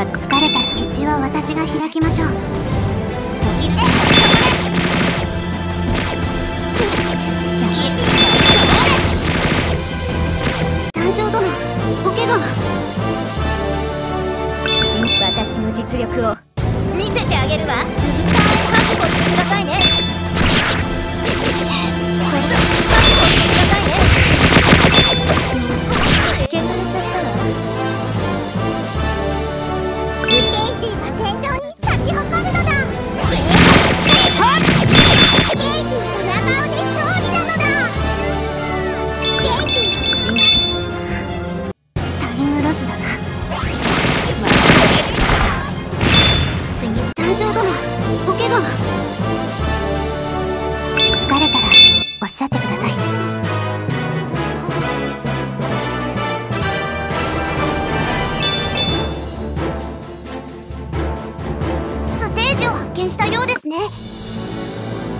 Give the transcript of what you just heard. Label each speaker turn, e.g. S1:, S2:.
S1: は疲れた道は私が開きましょう。
S2: 時って
S1: じゃあ誕生殿お怪我は
S2: 私の実力を見せてあげるわ
S1: 疲れたらおっしゃってください。ステージを発見したようですね。